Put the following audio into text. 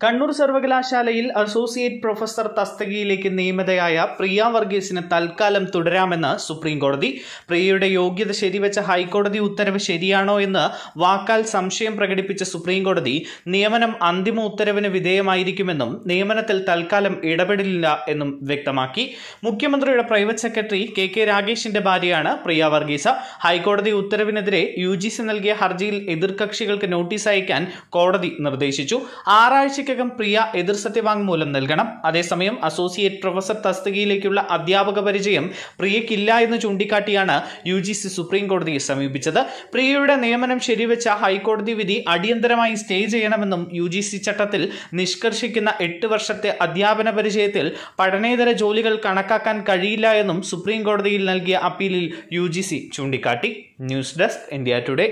കണ്ണൂർ സർവകലാശാലയിൽ associate professor തസ്തികയിലേക്ക് നിയമിതയായ പ്രിയ വർഗീസിന് തൽക്കാലം തുടരാമെന്ന് സുപ്രീം കോടതി പ്രിയയുടെ യോഗ്യത ശരിവെച്ച ഹൈക്കോടതി ഉത്തരവ് ശരിയാണോ എന്ന് വാക്കാൽ സംശയം പ്രകടിപ്പിച്ച സുപ്രീം കോടതി നിയമനം അന്തിമ ഉത്തരവിന് വിധേയമായിരിക്കുമെന്നും നിയമനത്തിൽ തൽക്കാലം ഇടപെടില്ല എന്നും വ്യക്തമാക്കി. മുഖ്യമന്ത്രിയുടെ പ്രൈവറ്റ് സെക്രട്ടറി കെ കെ രാഗേഷിന്റെ ഭാര്യയാണ് പ്രിയ വർഗീസ. ഹൈക്കോടതി ഉത്തരവിനെതിരെ യു നൽകിയ ഹർജിയിൽ എതിർകക്ഷികൾക്ക് നോട്ടീസ് അയക്കാൻ കോടതി നിർദ്ദേശിച്ചു. ആറാഴ്ച ആഴ്ചക്കകം പ്രിയ എതിർ സത്യവാങ്മൂലം നൽകണം. അതേസമയം അസോസിയേറ്റ് പ്രൊഫസർ തസ്തികയിലേക്കുള്ള അധ്യാപക പരിചയം പ്രിയയ്ക്കില്ല എന്ന് ചൂണ്ടിക്കാട്ടിയാണ് യു ജി സി സുപ്രീം കോടതിയെ സമീപിച്ചത്. പ്രിയയുടെ നിയമനം ശരിവെച്ച ഹൈക്കോടതി വിധി അടിയന്തരമായി സ്റ്റേ ചെയ്യണമെന്നും യു ജി സി ചട്ടത്തിൽ നിഷ്കർഷിക്കുന്ന എട്ട് വർഷത്തെ അധ്യാപന പരിചയത്തിൽ പഠനേതര ജോലികൾ കണക്കാക്കാൻ കഴിയില്ല എന്നും സുപ്രീം കോടതിയിൽ നൽകിയ അപ്പീലിൽ യു ജി സി ചൂണ്ടിക്കാട്ടി. News desk India today.